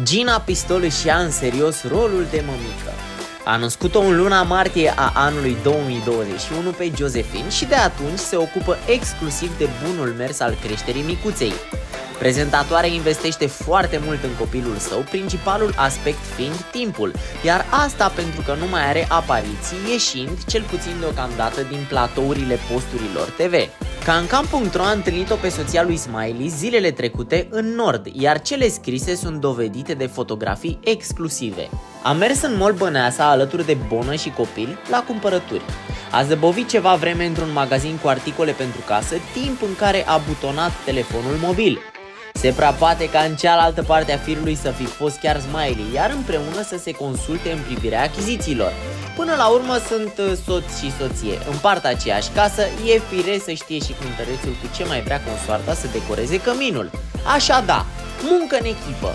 Gina Pistol își ia în serios rolul de mămică. A născut-o în luna martie a anului 2021 pe Josephine și de atunci se ocupă exclusiv de bunul mers al creșterii micuței. Prezentatoarea investește foarte mult în copilul său, principalul aspect fiind timpul, iar asta pentru că nu mai are apariții ieșind, cel puțin deocamdată, din platourile posturilor TV. Cancam.ro a întâlnit-o pe soția lui Smiley zilele trecute în nord, iar cele scrise sunt dovedite de fotografii exclusive. A mers în mall Băneasa alături de Bonă și copil la cumpărături. A zăbovit ceva vreme într-un magazin cu articole pentru casă, timp în care a butonat telefonul mobil. Se prea poate ca în cealaltă parte a firului să fi fost chiar Smiley, iar împreună să se consulte în privirea achizițiilor. Până la urmă sunt uh, soț și soție, împart aceeași casă, e fire să știe și cântărețul cu ce mai vrea consoarta să decoreze căminul. Așa da, muncă în echipă,